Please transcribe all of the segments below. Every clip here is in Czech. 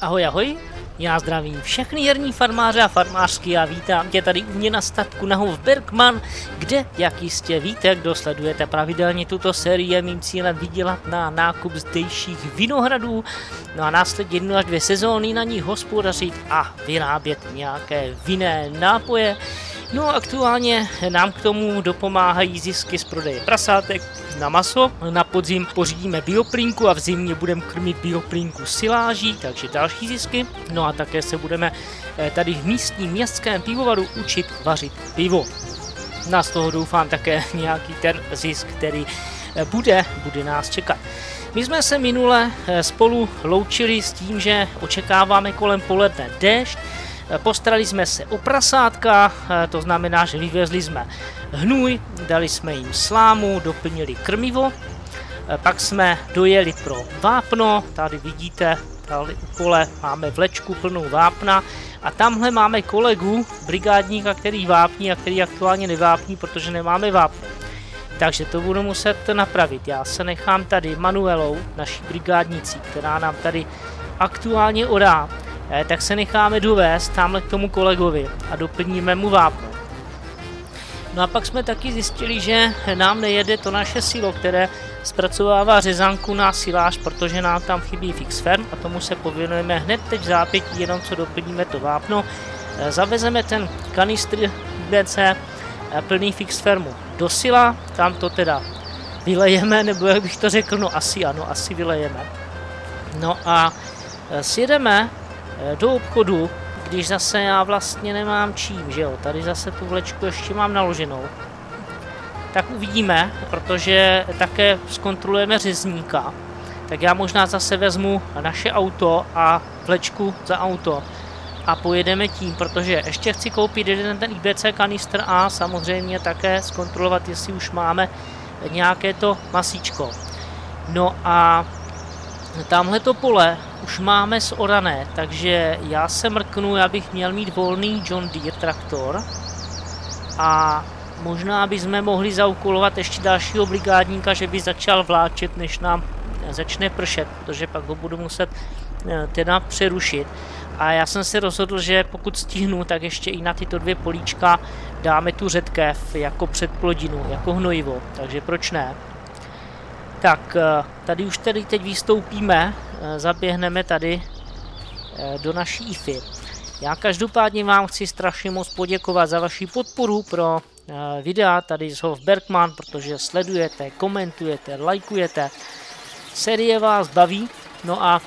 Ahoj, ahoj, já zdravím všechny jarní farmáře a farmářky a vítám tě tady u mě na statku na Hof Bergman, kde, jak jistě víte, kdo sledujete pravidelně tuto sérii, je mým cílem vydělat na nákup zdejších vinohradů, no a následně jednu až dvě sezóny na nich hospodařit a vyrábět nějaké vinné nápoje. No a aktuálně nám k tomu dopomáhají zisky z prodeje prasátek, na maso. Na podzim pořídíme bioplínku a v zimě budeme krmit bioplínku siláží, takže další zisky. No a také se budeme eh, tady v místním městském pivovaru učit vařit pivo. Na z toho doufám také nějaký ten zisk, který eh, bude, bude nás čekat. My jsme se minule eh, spolu loučili s tím, že očekáváme kolem poledne déšť, Postarali jsme se o prasátka, to znamená, že vyvezli jsme hnůj, dali jsme jim slámu, doplnili krmivo, pak jsme dojeli pro vápno, tady vidíte, tady u pole máme vlečku plnou vápna a tamhle máme kolegu, brigádníka, který vápní a který aktuálně nevápní, protože nemáme vápno. Takže to budu muset napravit. Já se nechám tady Manuelou, naší brigádnicí, která nám tady aktuálně eh, tak se necháme dovést tamhle k tomu kolegovi a doplníme mu vápno. No a pak jsme taky zjistili, že nám nejede to naše silo, které zpracovává řezanku na siláž, protože nám tam chybí fix firm a tomu se pověnujeme hned teď v zápětí, jenom co doplníme to vápno. Eh, zavezeme ten kanistr BC eh, plný fix firmu do sila, tam to teda vylejeme, nebo jak bych to řekl, no asi ano, asi vylejeme. No a eh, sjedeme do obchodu, když zase já vlastně nemám čím, že jo, tady zase tu vlečku ještě mám naloženou. Tak uvidíme, protože také zkontrolujeme řezníka, tak já možná zase vezmu naše auto a vlečku za auto a pojedeme tím, protože ještě chci koupit jeden ten IBC kanistr a samozřejmě také zkontrolovat, jestli už máme nějaké to masíčko. No a tamhle to pole už máme zorané, takže já se mrknu, já bych měl mít volný John Deere traktor a možná bychom mohli zaukolovat ještě dalšího brigádníka, že by začal vláčet, než nám začne pršet, protože pak ho budu muset eh, teda přerušit. A já jsem se rozhodl, že pokud stihnu, tak ještě i na tyto dvě políčka dáme tu řetkev jako předplodinu, jako hnojivo, takže proč ne? Tak, eh, tady už tedy teď vystoupíme, zaběhneme tady eh, do naší IFy. Já každopádně vám chci strašně moc poděkovat za vaši podporu pro videa tady z Hof Bergman, protože sledujete, komentujete, lajkujete. Série vás baví, no a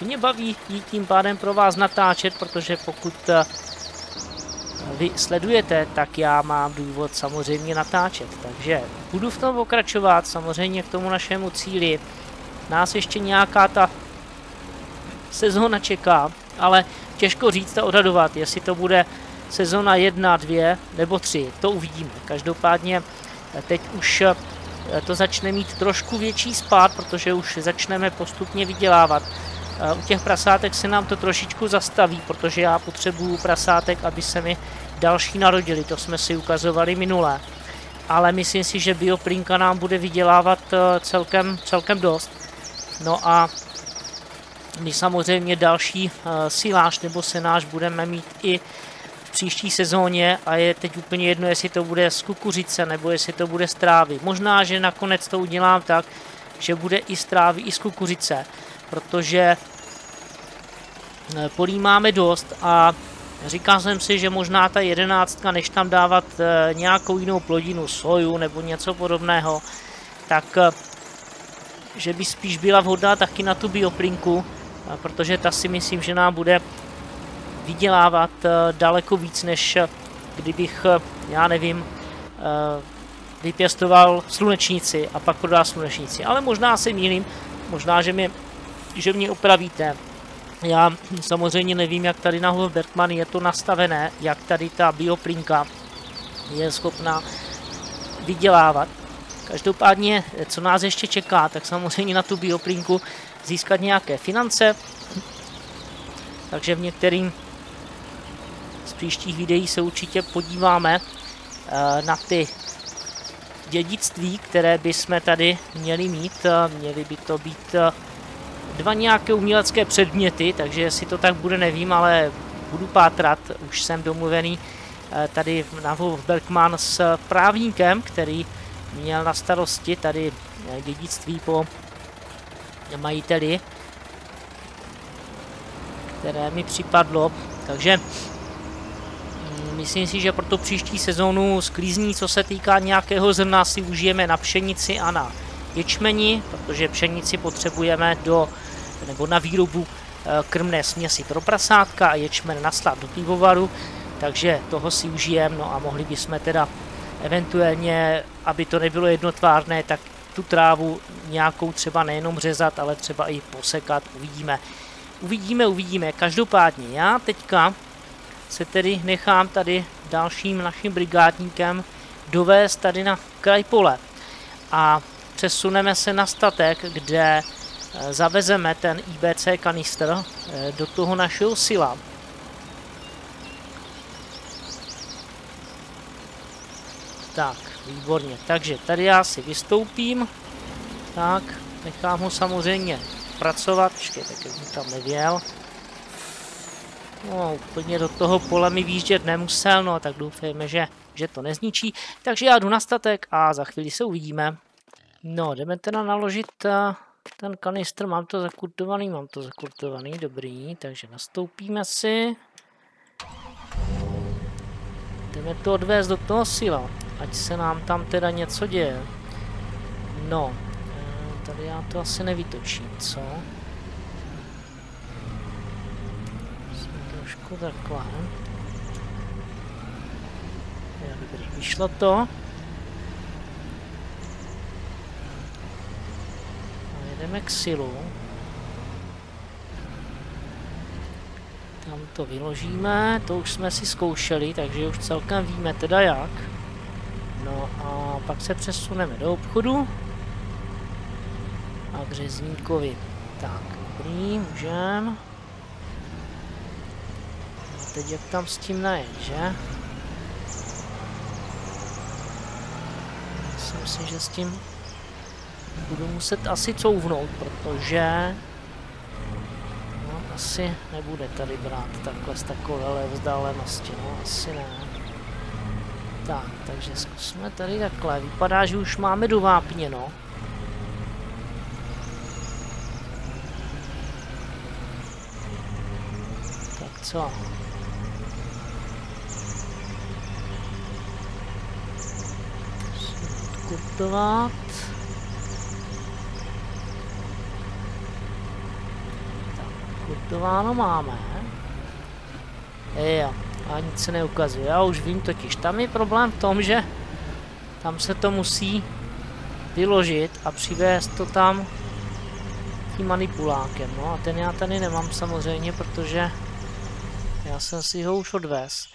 mě baví ji tím pádem pro vás natáčet, protože pokud vy sledujete, tak já mám důvod samozřejmě natáčet. Takže budu v tom pokračovat, samozřejmě k tomu našemu cíli. Nás ještě nějaká ta sezóna čeká, ale těžko říct a odhadovat, jestli to bude sezóna 1, 2 nebo 3. To uvidíme. Každopádně teď už eh, to začne mít trošku větší spát, protože už začneme postupně vydělávat. Eh, u těch prasátek se nám to trošičku zastaví, protože já potřebuju prasátek, aby se mi další narodili, to jsme si ukazovali minule. Ale myslím si, že bioplinka nám bude vydělávat eh, celkem, celkem dost. No a my samozřejmě další uh, siláž nebo senáž budeme mít i v příští sezóně a je teď úplně jedno, jestli to bude z kukuřice nebo jestli to bude z trávy. Možná, že nakonec to udělám tak, že bude i z trávy, i z kukuřice, protože eh, polí máme dost a Říkal jsem si, že možná ta jedenáctka, než tam dávat e, nějakou jinou plodinu, soju nebo něco podobného, tak že by spíš byla vhodná taky na tu bioplinku, protože ta si myslím, že nám bude vydělávat e, daleko víc, než e, kdybych, e, já nevím, vypěstoval slunečnici a pak prodal slunečnici. Ale možná se mýlím, možná, že mě, že mě opravíte. Já samozřejmě nevím, jak tady na Bergman je to nastavené, jak tady ta bioplinka je schopná vydělávat. Každopádně, co nás ještě čeká, tak samozřejmě na tu bioplinku získat nějaké finance. Takže v některým z příštích videí se určitě podíváme eh, na ty dědictví, které by jsme tady měli mít. Měly by to být eh, dva nějaké umělecké předměty, takže jestli to tak bude, nevím, ale budu pátrat, už jsem domluvený eh, tady na Bergman s právníkem, který měl na starosti tady eh, dědictví po majiteli, které mi připadlo, takže mm, myslím si, že pro tu příští sezónu sklízní, co se týká nějakého zrna, si užijeme na pšenici a na ječmeni, protože pšenici potřebujeme do, nebo na výrobu eh, krmné směsi pro prasátka a ječmen naslat do pivovaru, takže toho si užijeme, no a mohli bychom teda eventuálně, aby to nebylo jednotvárné, tak tu trávu nějakou třeba nejenom řezat, ale třeba i posekat, uvidíme. Uvidíme, uvidíme. Každopádně já teďka se tedy nechám tady dalším naším brigádníkem dovést tady na kraj pole. A přesuneme se na statek, kde eh, zavezeme ten IBC kanister eh, do toho našeho sila. Tak, výborně. Takže tady já si vystoupím. Tak, nechám ho samozřejmě pracovat. Počkej, tak jsem tam nevěl. No, úplně do toho pole mi výjíždět nemusel, no tak doufejme, že, že to nezničí. Takže já jdu na statek a za chvíli se uvidíme. No, jdeme teda naložit uh, ten kanistr, mám to zakurtovaný, mám to zakurtovaný, dobrý, takže nastoupíme si. Jdeme to odvést do toho sila, ať se nám tam teda něco děje. No, eh, tady já to asi nevytočím, co? Jsem trošku takhle. Je, dobrý, vyšlo to. jdeme k silu. Tam to vyložíme, to už jsme si zkoušeli, takže už celkem víme teda jak. Pak se přesuneme do obchodu. A k řezníkovi. Tak, dobrý, můžem. A teď jak tam s tím najet, že? Myslím si, že s tím budu muset asi couvnout, protože no, asi nebude tady brát takhle z takovéhle vzdálenosti, no asi ne. Tak, takže zkusme tady takhle. Vypadá, že už máme dovápněno. Tak co? Kurtovat. Kurtováno máme. Jo, a nic se neukazuje. Já už vím totiž. Tam je problém v tom, že tam se to musí vyložit a přivést to tam tím manipulákem. No a ten já tady nemám samozřejmě, protože já jsem si ho už odvez.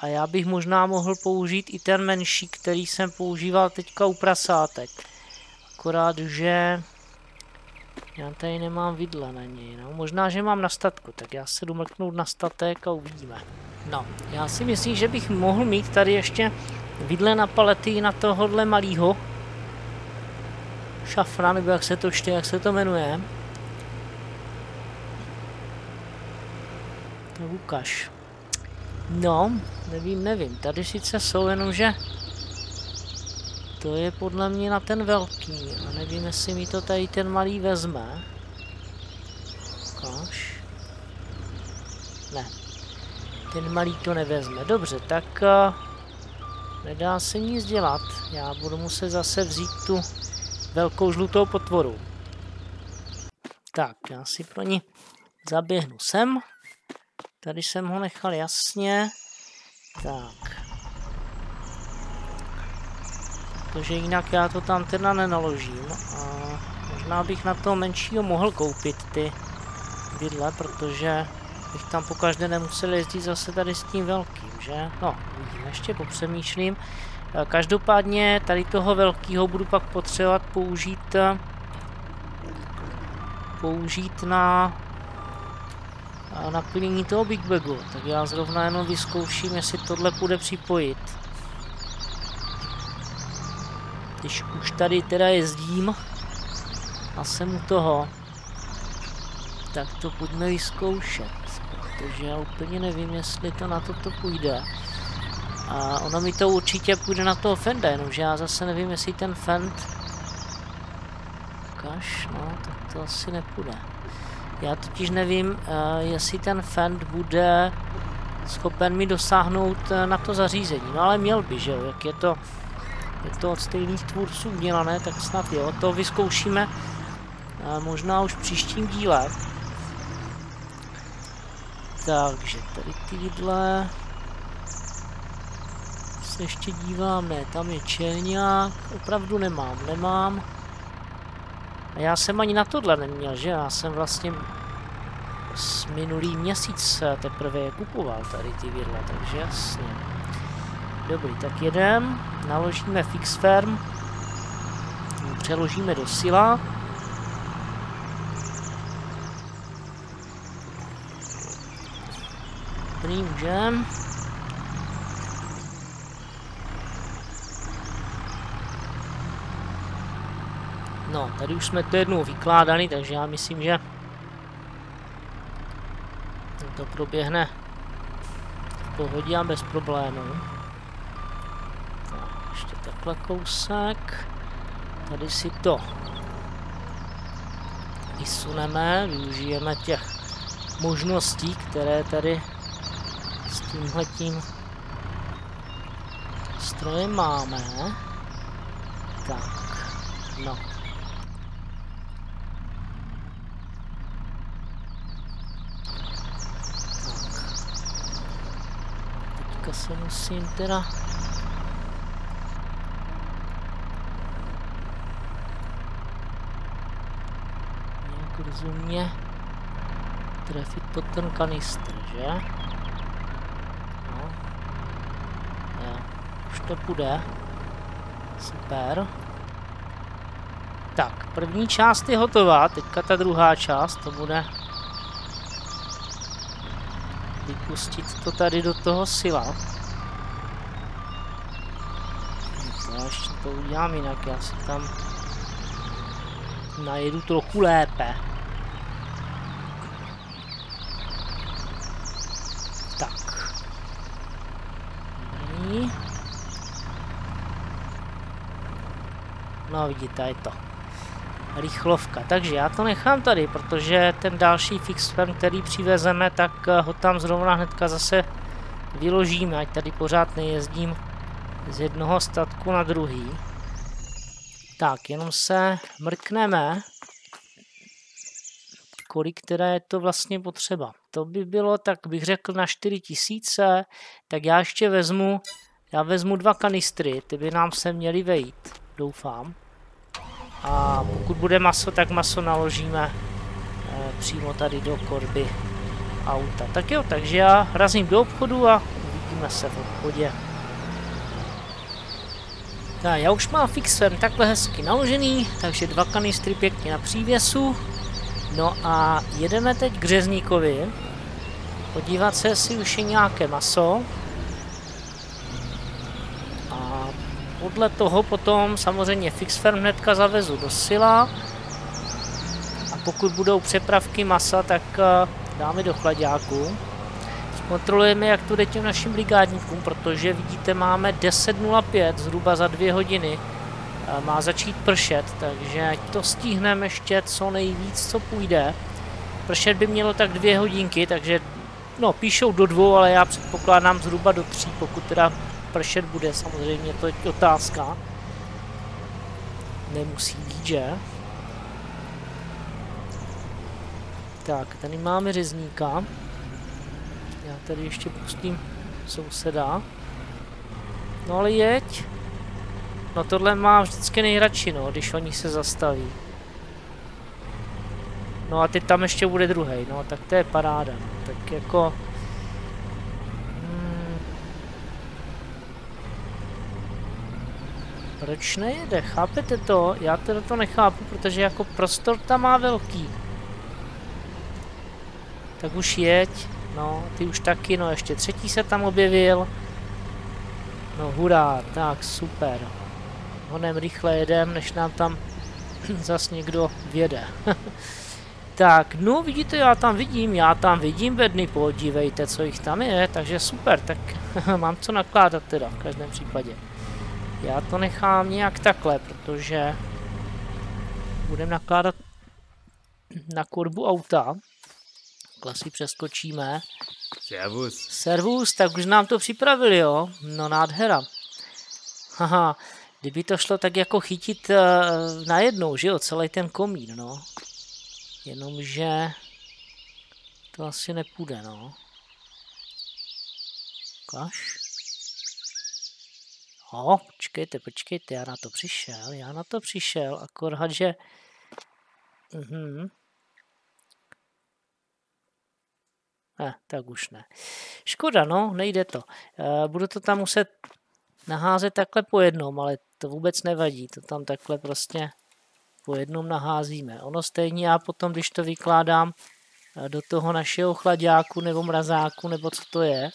A já bych možná mohl použít i ten menší, který jsem používal teďka u prasátek. Akorát, že já tady nemám vidle na něj, no. Možná, že mám na statku, tak já se jdu mrknout na statek a uvidíme. No, já si myslím, že bych mohl mít tady ještě vidle na palety na tohohle malýho šafra, nebo jak se to čte, jak se to jmenuje. To ukaž. No, nevím, nevím. Tady sice jsou, jenomže to je podle mě na ten velký. A nevím, jestli mi to tady ten malý vezme. Ukáž. Ne. Ten malý to nevezme. Dobře, tak uh, nedá se nic dělat. Já budu muset zase vzít tu velkou žlutou potvoru. Tak, já si pro ní zaběhnu sem. Tady jsem ho nechal jasně. Tak, protože jinak já to tam teda nenaložím a možná bych na toho menšího mohl koupit ty vidle, protože bych tam po každé nemusel jezdit zase tady s tím velkým, že? No, uvidím, ještě popřemýšlím. E, každopádně tady toho velkého budu pak potřebovat použít e, použít na naplnění toho Big Bagu, tak já zrovna jenom vyzkouším, jestli tohle půjde připojit. Když už tady teda jezdím a jsem u toho, tak to pojďme vyzkoušet, protože já úplně nevím, jestli to na to to půjde. A ono mi to určitě půjde na toho Fenda, jenomže já zase nevím, jestli ten Fend... Kaš, no, tak to asi nepůjde. Já totiž nevím, uh, jestli ten Fend bude schopen mi dosáhnout uh, na to zařízení. No ale měl by, že jo, jak je to, je to od stejných tvůrců udělané, tak snad jo, to vyzkoušíme uh, možná už v příštím díle. Takže tady tyhle se ještě dívám, ne, tam je čelňák, opravdu nemám, nemám. A já jsem ani na tohle neměl, že? Já jsem vlastně s minulý měsíc teprve je kupoval tady ty vidla, takže jasně. Dobrý, tak jedem, naložíme fix firm, přeložíme do sila. Dobrý, můžeme. No, tady už jsme to jednou vykládali, takže já myslím, že to proběhne v pohodě a bez problémů. Tak, takhle kousek. Tady si to vysuneme, využijeme těch možností, které tady s tímhletím strojem máme. Tak, no. teďka se musím teda nějak rozumně trefit pod ten kanistr, že? No. Jo. Už to půjde. Super. Tak, první část je hotová, teďka ta druhá část, to bude vypustit to tady do toho sila. Já ještě to udělám jinak, já si tam najedu trochu lépe. Tak. No vidíte, je to rychlovka. Takže já to nechám tady, protože ten další fix firm, který přivezeme, tak eh, ho tam zrovna hnedka zase vyložíme, ať tady pořád nejezdím z jednoho statku na druhý. Tak, jenom se mrkneme, kolik teda je to vlastně potřeba. To by bylo, tak bych řekl, na 4000, tak já ještě vezmu, já vezmu dva kanistry, ty by nám se měly vejít, doufám. A pokud bude maso, tak maso naložíme eh, přímo tady do korby auta. Tak jo, takže já razím do obchodu a uvidíme se v obchodě. Tak, já už mám fixer takhle hezky naložený, takže dva kanistry pěkně na přívěsu. No a jedeme teď k řezníkovi, podívat se, jestli už je nějaké maso. Podle toho potom samozřejmě Fixfirm hnedka zavezu do sila. A pokud budou přepravky masa, tak eh, dáme do chladáku. Kontrolujeme, jak to jde těm našim brigádníkům, protože vidíte, máme 10.05, zhruba za dvě hodiny. Eh, má začít pršet, takže ať to stihneme ještě co nejvíc, co půjde. Pršet by mělo tak dvě hodinky, takže no, píšou do dvou, ale já předpokládám zhruba do tří, pokud teda pršet bude, samozřejmě to je otázka. Nemusí být, že? Tak, tady máme řezníka. Já tady ještě pustím souseda. No ale jeď. No tohle má vždycky nejradši, no, když oni se zastaví. No a teď tam ještě bude druhý, no, tak to je paráda. No. Tak jako... Proč nejede? Chápete to? Já teda to nechápu, protože jako prostor tam má velký. Tak už jeď. No, ty už taky, no ještě třetí se tam objevil. No hurá, tak super. Honem rychle jedem, než nám tam zas někdo věde. Tak, no vidíte, já tam vidím, já tam vidím bedny, podívejte, co jich tam je, takže super, tak mám co nakládat teda v každém případě. Já to nechám nějak takhle, protože budeme nakládat na korbu auta. Klasy přeskočíme. Servus. Servus, tak už nám to připravili, jo? No nádhera. Haha, kdyby to šlo tak jako chytit uh, najednou, že jo, celý ten komín, no. Jenomže to asi nepůjde, no. Kaš. O, počkejte, počkejte, já na to přišel, já na to přišel, akorát, že... Mhm. Ne, tak už ne. Škoda, no, nejde to. E, budu to tam muset naházet takhle po jednom, ale to vůbec nevadí, to tam takhle prostě po jednom naházíme. Ono stejně já potom, když to vykládám eh, do toho našeho chladáku nebo mrazáku, nebo co to je,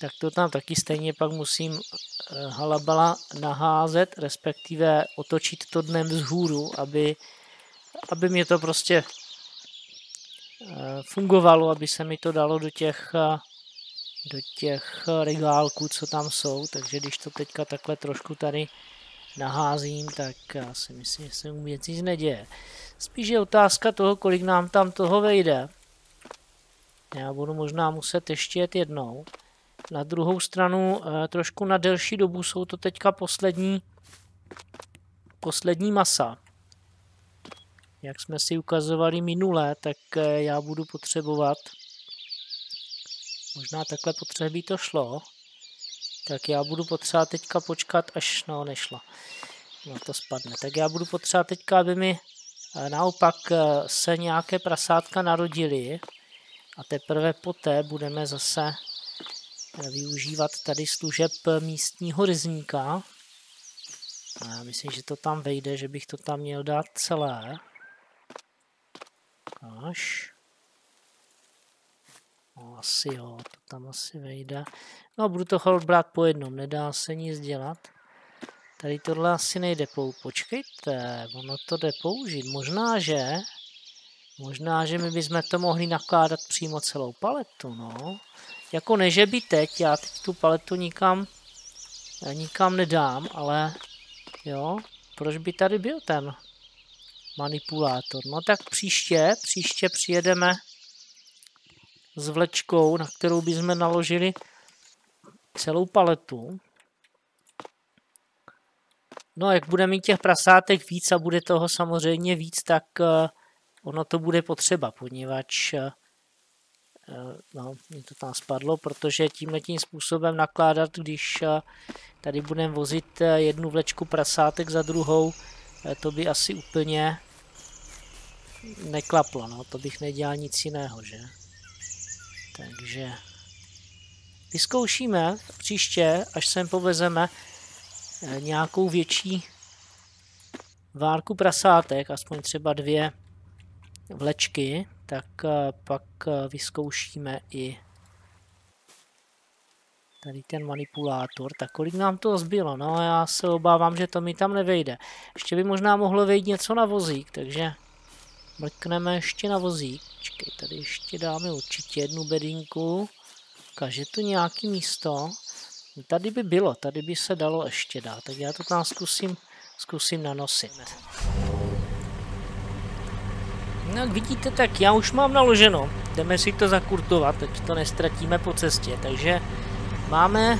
tak to tam taky stejně pak musím eh, halabala naházet, respektive otočit to dnem vzhůru, aby, aby mě to prostě eh, fungovalo, aby se mi to dalo do těch, do těch regálků, co tam jsou. Takže když to teďka takhle trošku tady naházím, tak já si myslím, že se věc nic neděje. Spíš je otázka toho, kolik nám tam toho vejde. Já budu možná muset ještě jet jednou. Na druhou stranu eh, trošku na delší dobu jsou to teďka poslední, poslední masa. Jak jsme si ukazovali minule, tak eh, já budu potřebovat, možná takhle potřebí to šlo, tak já budu potřebovat teďka počkat, až no nešlo. No to spadne. Tak já budu potřebovat teďka, aby mi eh, naopak se nějaké prasátka narodily a teprve poté budeme zase využívat tady služeb místního ryzníka. A já myslím, že to tam vejde, že bych to tam měl dát celé. Až. No, asi jo, to tam asi vejde. No budu to chovat brát po jednom, nedá se nic dělat. Tady tohle asi nejde pou... Počkejte, ono to jde použít. Možná, že... Možná, že my bychom to mohli nakládat přímo celou paletu, no. Jako ne, že by teď, já teď tu paletu nikam, nikam nedám, ale jo, proč by tady byl ten manipulátor? No tak příště, příště přijedeme s vlečkou, na kterou bychom naložili celou paletu. No jak bude mít těch prasátek víc a bude toho samozřejmě víc, tak uh, ono to bude potřeba, poněvadž uh, no, mě to tam spadlo, protože tímhle tím způsobem nakládat, když uh, tady budeme vozit jednu vlečku prasátek za druhou, to by asi úplně neklaplo, no, to bych nedělal nic jiného, že? Takže vyzkoušíme příště, až sem povezeme eh, nějakou větší várku prasátek, aspoň třeba dvě vlečky, tak eh, pak eh, vyzkoušíme i tady ten manipulátor. Tak kolik nám to zbylo? No já se obávám, že to mi tam nevejde. Ještě by možná mohlo vejít něco na vozík, takže mrkneme ještě na vozík. Čekej, tady ještě dáme určitě jednu bedinku. Ukáže tu nějaký místo. Tady by bylo, tady by se dalo ještě dát, tak já to tam zkusím, zkusím nanosit. No, jak vidíte, tak já už mám naloženo. Jdeme si to zakurtovat, teď to nestratíme po cestě, takže máme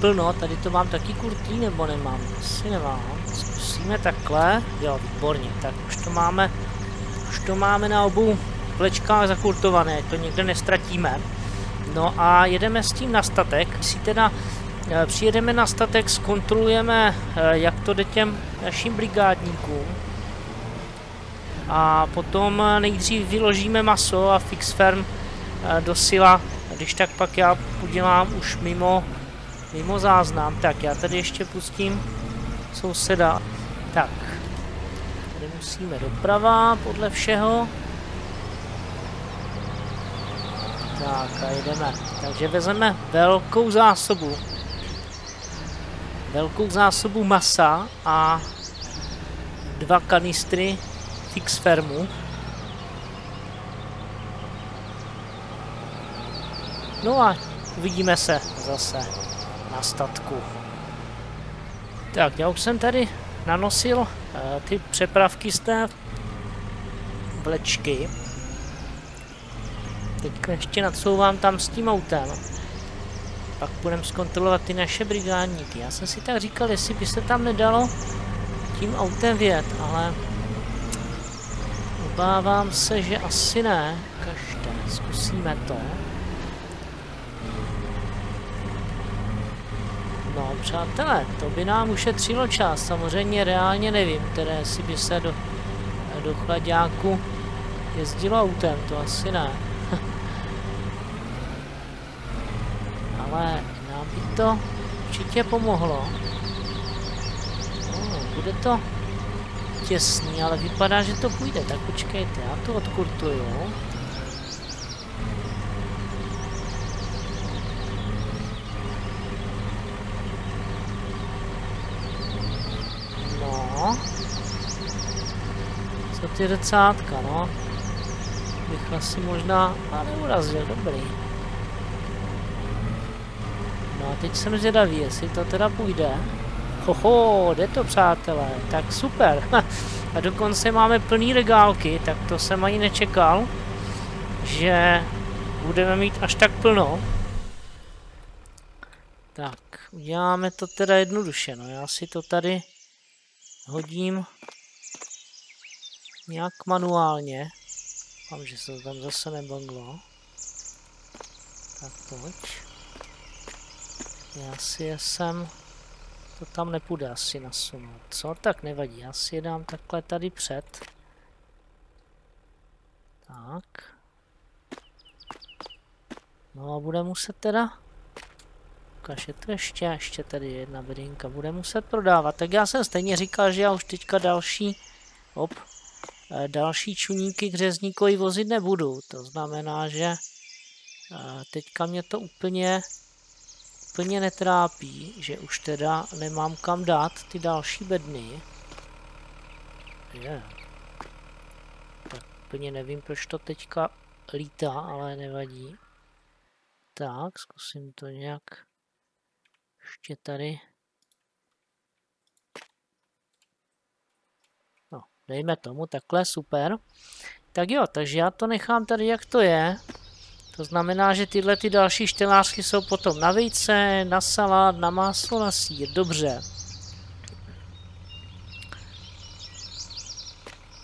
plno, tady to mám taky kurtý, nebo nemám? Asi nemám. Zkusíme takhle, jo, výborně, tak už to máme, už to máme na obou plečkách zakurtované, to někde nestratíme. No a jedeme s tím na statek. Si teda eh, přijedeme na statek, zkontrolujeme, eh, jak to jde těm našim brigádníkům. A potom eh, nejdřív vyložíme maso a fix firm do sila. Když tak pak já udělám už mimo, mimo záznam. Tak já tady ještě pustím souseda. Tak, tady musíme doprava podle všeho. Tak a jdeme. Takže vezmeme velkou zásobu. Velkou zásobu masa a dva kanistry fix fermu. No a uvidíme se zase na statku. Tak, já už jsem tady nanosil uh, ty přepravky z té vlečky. Teď ještě nadsouvám tam s tím autem. Pak budeme zkontrolovat ty naše brigádníky. Já jsem si tak říkal, jestli by se tam nedalo tím autem vjet, ale obávám se, že asi ne. Každé, zkusíme to. No, přátelé, to by nám ušetřilo čas. Samozřejmě reálně nevím, které si by se do, do chladáku jezdilo autem, to asi ne. Ale nám by to určitě pomohlo. No, bude to těsný, ale vypadá, že to půjde. Tak počkejte, já to odkurtuju. ty decátka, no. Bych asi možná a neurazil, dobrý. No a teď jsem zvědavý, jestli to teda půjde. Hoho, jde to přátelé, tak super. a dokonce máme plný regálky, tak to jsem ani nečekal, že budeme mít až tak plno. Tak, uděláme to teda jednoduše, no já si to tady hodím nějak manuálně. Mám, že se to tam zase nebanglo. Tak pojď. Já si jsem... To tam nepůjde asi nasunout. Co? Tak nevadí. Já si je dám takhle tady před. Tak. No a bude muset teda... Ukaž, je to ještě, ještě tady jedna bedinka. Bude muset prodávat. Tak já jsem stejně říkal, že já už teďka další... Hop, Eh, další čuníky k řezníkovi vozit nebudu. To znamená, že eh, teďka mě to úplně, úplně netrápí, že už teda nemám kam dát ty další bedny. Je. Tak úplně nevím, proč to teďka lítá, ale nevadí. Tak, zkusím to nějak ještě tady Dejme tomu takhle, super. Tak jo, takže já to nechám tady, jak to je. To znamená, že tyhle ty další štelářky jsou potom na vejce, na salát, na máslo, na sír. Dobře.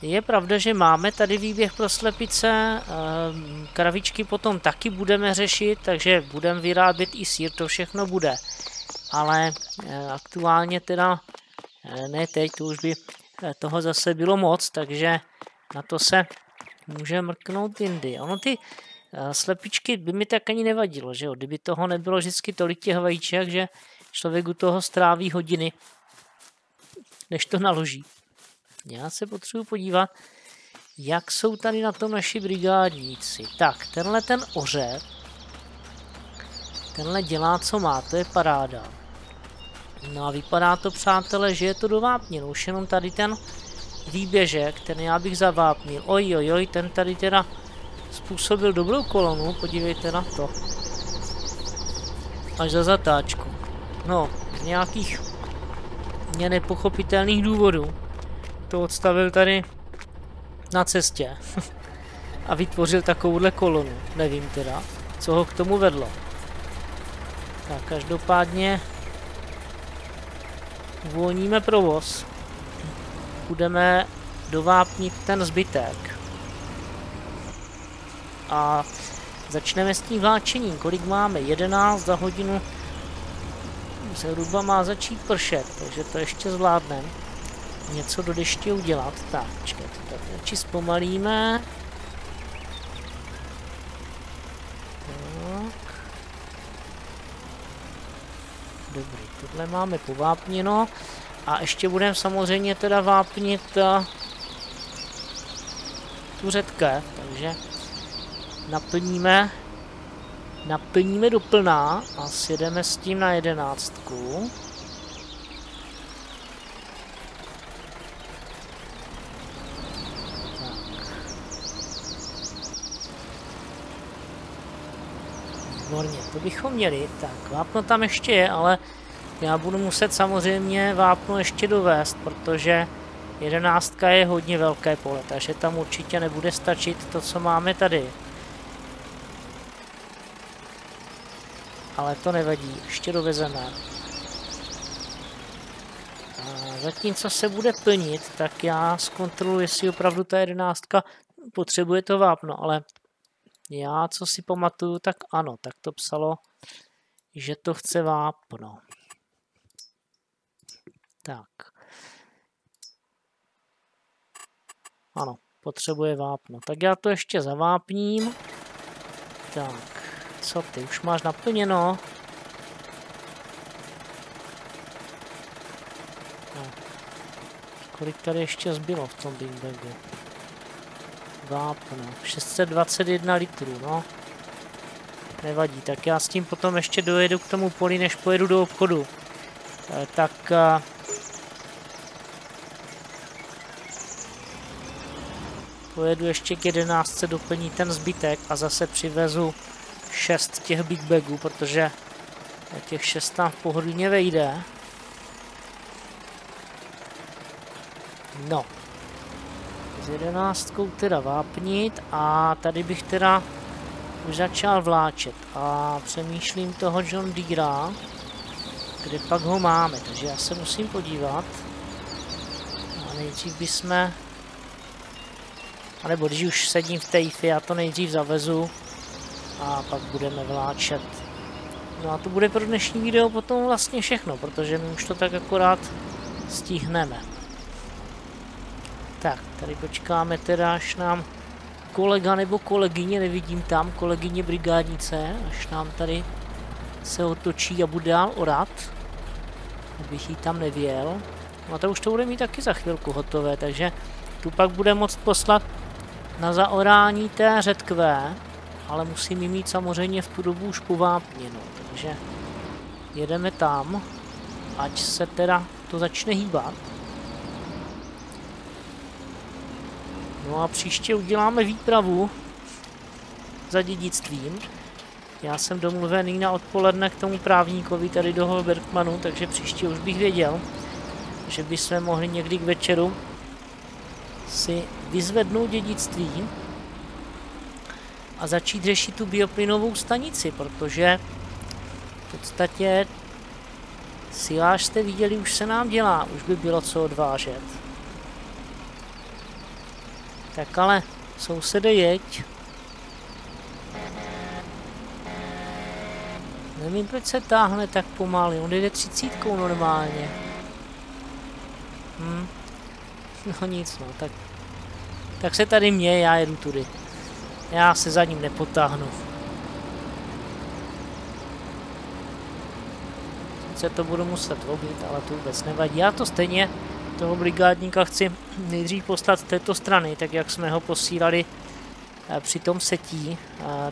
Je pravda, že máme tady výběh pro slepice, ehm, kravičky potom taky budeme řešit, takže budeme vyrábět i sír, to všechno bude. Ale eh, aktuálně teda, eh, ne teď, to už by Eh, toho zase bylo moc, takže na to se může mrknout jindy. Ono ty slepičky by mi tak ani nevadilo, že jo? Kdyby toho nebylo vždycky tolik těch vajíček, že člověk u toho stráví hodiny, než to naloží. Já se potřebuji podívat, jak jsou tady na tom naši brigádníci. Tak, tenhle ten oře, tenhle dělá, co má, to je paráda. No a vypadá to, přátelé, že je to dovápněno. Už jenom tady ten výběžek, ten já bych zavápnil. Oj, ten tady teda způsobil dobrou kolonu, podívejte na to. Až za zatáčku. No, z nějakých mě nepochopitelných důvodů to odstavil tady na cestě a vytvořil takovouhle kolonu. Nevím teda, co ho k tomu vedlo. Tak každopádně uvolníme provoz, budeme dovápnit ten zbytek. A začneme s tím vláčením. Kolik máme? 11 za hodinu. Zhruba má začít pršet, takže to ještě zvládneme. Něco do deště udělat. Tak, počkejte, tak radši zpomalíme. Dobrý, tohle máme povápněno. A ještě budeme samozřejmě teda vápnit uh, tu řetke, takže naplníme naplníme do plná a sjedeme s tím na jedenáctku. To bychom měli. Tak, vápno tam ještě je, ale já budu muset samozřejmě vápno ještě dovést, protože jedenáctka je hodně velké pole, takže tam určitě nebude stačit to, co máme tady. Ale to nevadí, ještě dovezeme. A zatímco se bude plnit, tak já zkontroluji, jestli opravdu ta jedenáctka potřebuje to vápno, ale já, co si pamatuju, tak ano, tak to psalo, že to chce vápno. Tak. Ano, potřebuje vápno. Tak já to ještě zavápním. Tak, co ty, už máš naplněno? No. Kolik tady ještě zbylo v tom Big? Vápno. 621 litrů, no. Nevadí, tak já s tím potom ještě dojedu k tomu poli, než pojedu do obchodu. E, tak... E, pojedu ještě k 11, doplní ten zbytek a zase přivezu 6 těch big bagů, protože těch 6 tam pohodlně vejde. No, s jedenáctkou teda vápnit a tady bych teda už začal vláčet a přemýšlím toho John Deera, kde pak ho máme, takže já se musím podívat. A nejdřív bychom a nebo když už sedím v té já to nejdřív zavezu a pak budeme vláčet. No a to bude pro dnešní video potom vlastně všechno, protože my už to tak akorát stihneme. Tak, tady počkáme teda, až nám kolega nebo kolegyně, nevidím tam, kolegyně brigádnice, až nám tady se otočí a bude dál orat, abych jí tam nevěl. No to už to bude mít taky za chvilku hotové, takže tu pak bude moct poslat na zaorání té řetkvé, ale musím ji mít samozřejmě v tu dobu už povápněnou, takže jedeme tam, ať se teda to začne hýbat. No a příště uděláme výpravu za dědictvím. Já jsem domluvený na odpoledne k tomu právníkovi tady do Bergmanu, takže příště už bych věděl, že bychom mohli někdy k večeru si vyzvednout dědictví a začít řešit tu bioplynovou stanici, protože v podstatě siláž jste viděli, už se nám dělá, už by bylo co odvážet. Tak ale, sousede, jeď. Nevím, proč se táhne tak pomalu. On jde třicítkou normálně. Hm. No nic, no, tak... Tak se tady mě, já jedu tudy. Já se za ním nepotáhnu. Sice to budu muset obít, ale to vůbec nevadí. Já to stejně toho brigádníka chci nejdřív poslat z této strany, tak jak jsme ho posílali eh, při tom setí.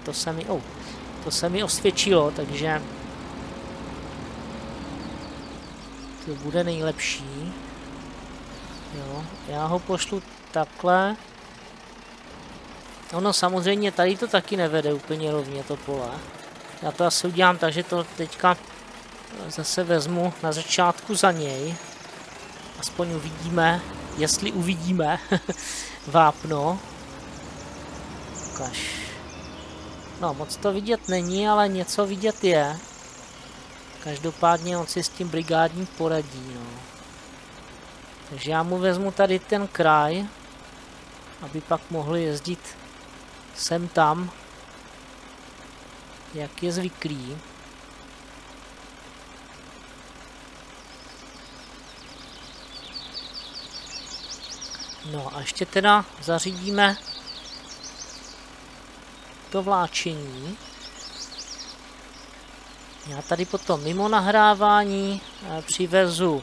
To se mi, oh, to se mi osvědčilo, takže to bude nejlepší. Jo, já ho pošlu takhle. Ono samozřejmě tady to taky nevede úplně rovně to pole. Já to asi udělám tak, že to teďka zase vezmu na začátku za něj aspoň uvidíme, jestli uvidíme vápno. Ukaž. No, moc to vidět není, ale něco vidět je. Každopádně on si s tím brigádním poradí, no. Takže já mu vezmu tady ten kraj, aby pak mohli jezdit sem tam, jak je zvyklý. No a ještě teda zařídíme to vláčení. Já tady potom mimo nahrávání eh, přivezu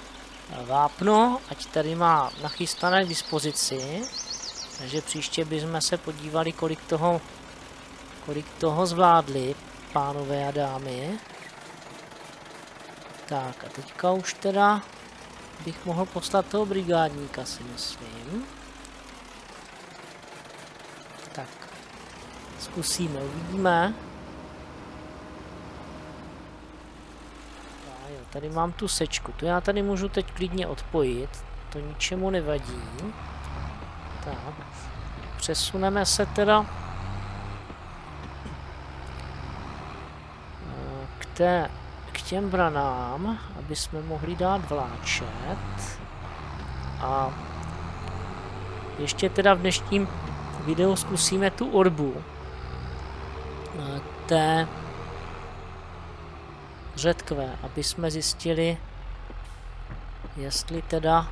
vápno, ať tady má nachystané k dispozici. Takže příště bychom se podívali, kolik toho, kolik toho zvládli, pánové a dámy. Tak a teďka už teda bych mohl poslat toho brigádníka, si myslím. Tak, zkusíme, uvidíme. tady mám tu sečku, tu já tady můžu teď klidně odpojit, to ničemu nevadí. Tak, přesuneme se teda eh, k, té, k těm branám, aby jsme mohli dát vláčet. A ještě teda v dnešním videu zkusíme tu orbu eh, té řetkve, aby jsme zjistili, jestli teda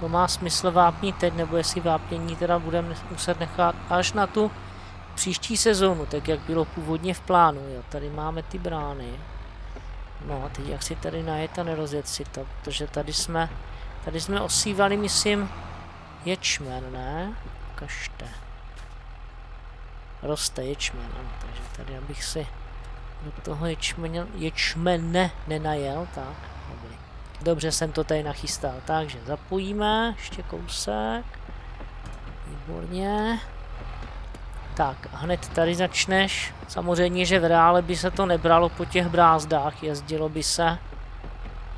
to má smysl vápnit teď, nebo jestli vápnění teda budeme muset nechat až na tu příští sezónu, tak jak bylo původně v plánu. Jo. Tady máme ty brány. No a teď jak si tady najet a nerozjet si to, protože tady jsme, tady jsme osívali, myslím, ječmen, ne? Kažte. Roste ječmen, ano, takže tady abych si do toho ječmene, ječmene nenajel, tak, dobrý. Dobře jsem to tady nachystal, takže zapojíme, ještě kousek. Výborně. Tak a hned tady začneš. Samozřejmě, že v reále by se to nebralo po těch brázdách, jezdilo by se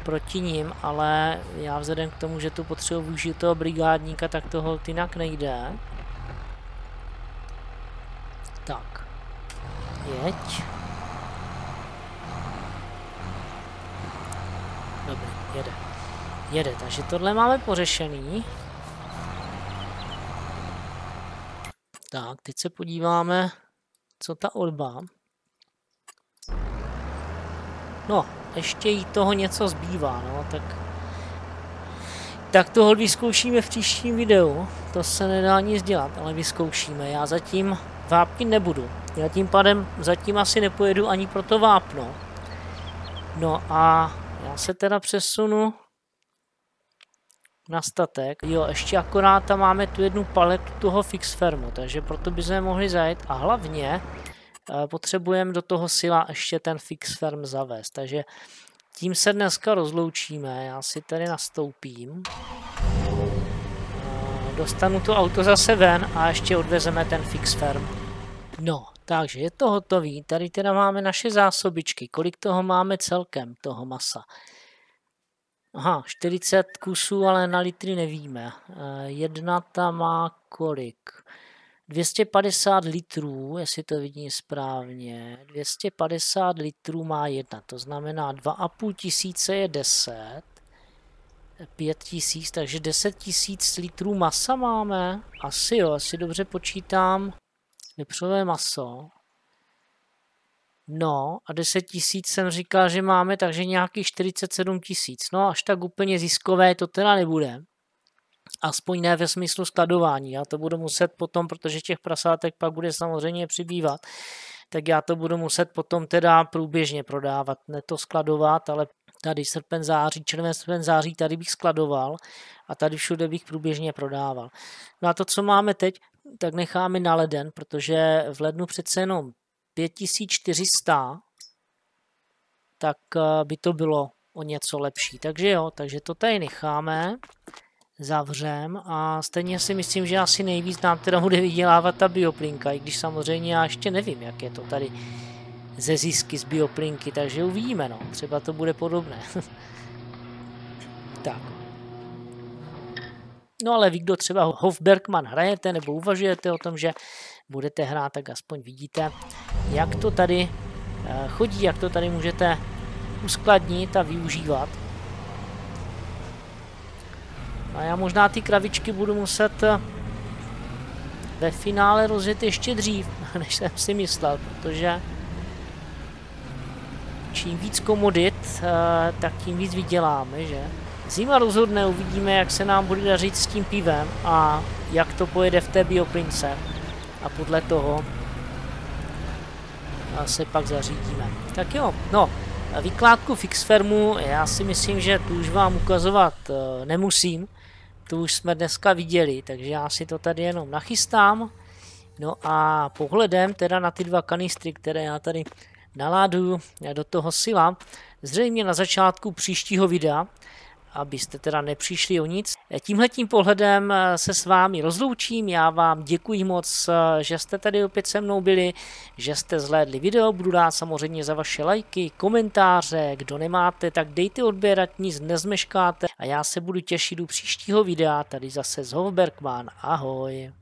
proti ním, ale já vzhledem k tomu, že tu potřebuji využít toho brigádníka, tak toho jinak nejde. Tak. Jeď. Dobrý, jede. Jede, takže tohle máme pořešený. Tak, teď se podíváme, co ta odba. No, ještě jí toho něco zbývá, no, tak... Tak toho vyzkoušíme v příštím videu. To se nedá nic dělat, ale vyzkoušíme. Já zatím vápky nebudu. Já tím pádem zatím asi nepojedu ani pro to vápno. No a já se teda přesunu na statek. Jo, ještě akorát tam máme tu jednu paletu toho fix fermu, takže proto bychom mohli zajít a hlavně eh, potřebujeme do toho sila ještě ten fix ferm zavést, takže tím se dneska rozloučíme, já si tady nastoupím. Eh, dostanu to auto zase ven a ještě odvezeme ten fix ferm. No, takže je to hotový. Tady teda máme naše zásobičky. Kolik toho máme celkem, toho masa? Aha, 40 kusů, ale na litry nevíme. Eh, jedna tam má kolik? 250 litrů, jestli to vidím správně. 250 litrů má jedna, to znamená 2,5 tisíce je 10. 5 tisíc, takže 10 tisíc litrů masa máme. Asi jo, asi dobře počítám. Vepřové maso. No a 10 tisíc jsem říkal, že máme, takže nějakých 47 tisíc. No až tak úplně ziskové to teda nebude. Aspoň ne ve smyslu skladování. Já to budu muset potom, protože těch prasátek pak bude samozřejmě přibývat, tak já to budu muset potom teda průběžně prodávat. Ne to skladovat, ale tady srpen, září, červen, srpen, září, tady bych skladoval a tady všude bych průběžně prodával. No a to, co máme teď, tak necháme na leden, protože v lednu přece jenom 5400, tak eh, by to bylo o něco lepší. Takže jo, takže to tady necháme, zavřem a stejně si myslím, že asi nejvíc nám teda bude vydělávat ta bioplinka, i když samozřejmě já ještě nevím, jak je to tady ze zisky z bioplinky, takže uvidíme, no, třeba to bude podobné. tak. No ale vy, kdo třeba Hofbergman hrajete nebo uvažujete o tom, že budete hrát, tak aspoň vidíte, jak to tady eh, chodí, jak to tady můžete uskladnit a využívat. A já možná ty kravičky budu muset eh, ve finále rozjet ještě dřív, než jsem si myslel, protože čím víc komodit, eh, tak tím víc vyděláme, že? Zima rozhodne, uvidíme, jak se nám bude dařit s tím pivem a jak to pojede v té bioplince a podle toho se pak zařídíme. Tak jo, no, vykládku Fixfermu já si myslím, že tu už vám ukazovat e, nemusím, tu už jsme dneska viděli, takže já si to tady jenom nachystám. No a pohledem teda na ty dva kanistry, které já tady naláduju do toho sila, zřejmě na začátku příštího videa, abyste teda nepřišli o nic. Tímhletím pohledem se s vámi rozloučím, já vám děkuji moc, že jste tady opět se mnou byli, že jste zhlédli video, budu rád samozřejmě za vaše lajky, komentáře, kdo nemáte, tak dejte odběr, ať nic nezmeškáte a já se budu těšit u příštího videa tady zase z Hofbergman. Ahoj.